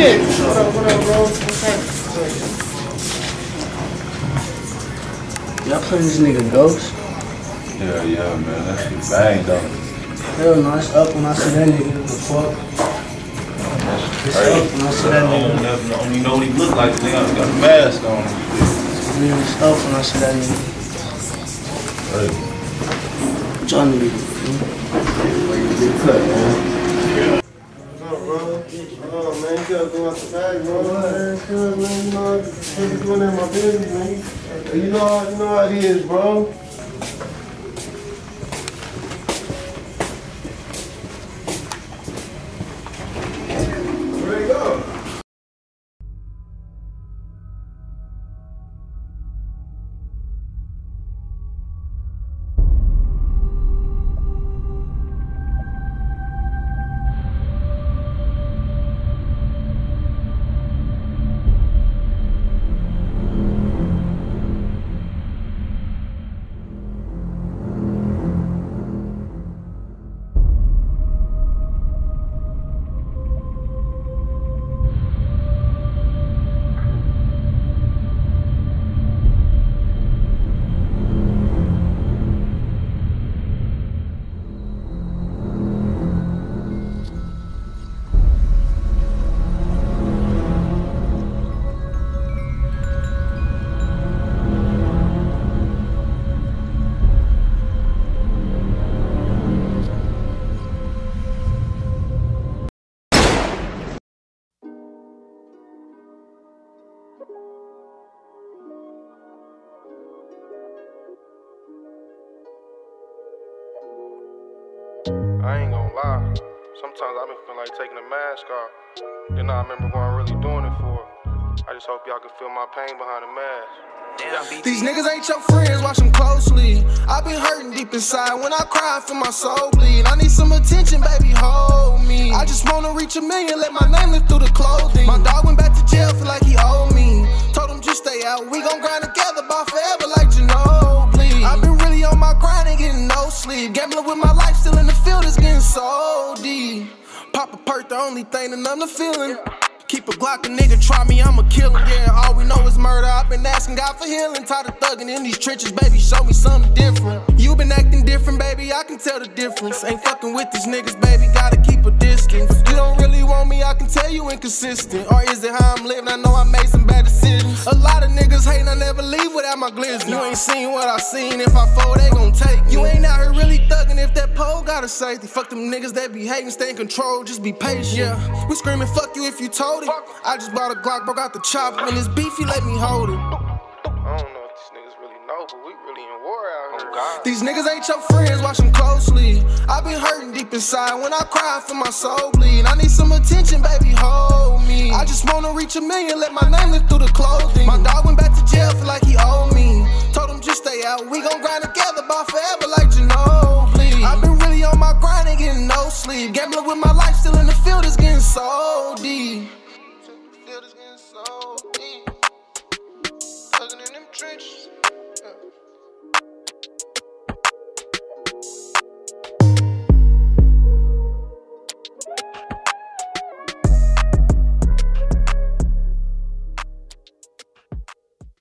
shit. What up, what up, bro? What's happening? Y'all playing this nigga Ghost? Yeah, yeah, man. That shit bang, though. Hell no, it's up when I see that nigga. What the fuck? It's up when I see that I nigga. know- don't even know what he look like. Nigga, he got a mask on. I mean, it's up when I see that nigga. Hey. What y'all niggas do? What's up, bro? Oh, man, you gotta go out the bag, bro. Man, man, you know, just doing in my business, man. You know, you know how it is, bro. Sometimes I've been feeling like taking the mask off. Then I remember what I'm really doing it for. I just hope y'all can feel my pain behind the mask. These niggas ain't your friends, watch them closely. i been hurting deep inside when I cry, I feel my soul bleed. I need some attention, baby, hold me. I just wanna reach a million, let my name live through the clothing. My dog went back to jail, feel like he owed me. Told him just stay out, we gon' grind together, ball forever like sleep. Gambling with my life, still in the field, it's getting so deep. Pop a perk, the only thing that I'm the feeling. Keep a Glock, a nigga try me, I'ma kill him. Yeah, all we know is murder. I've been asking God for healing. Tired of thugging in these trenches, baby. Show me something different. You been acting different, baby. I can tell the difference. Ain't fucking with these niggas, baby. Gotta keep a distance. You don't really want me, I can tell you inconsistent. Or is it how I'm living? I know I made some. A lot of niggas hating, I never leave without my glizzy. You ain't seen what I seen. If I fold, they gon' take. You ain't out here really thugging if that pole got a safety. Fuck them niggas that be hating, stay in control, just be patient. Yeah, we screaming fuck you if you told it. I just bought a Glock, broke out the chopper. When it's beefy, let me hold it. These niggas ain't your friends, watch them closely. i been hurting deep inside when I cry, feel my soul bleed. I need some attention, baby, hold me. I just wanna reach a million, let my name live through the clothing. My dog went back to jail, feel like he owed me. Told him just stay out, we gon' grind together, ball forever like Ginobili. i been really on my grind and getting no sleep. Gambling with my life, still in the field, it's getting so deep. Field in them trenches.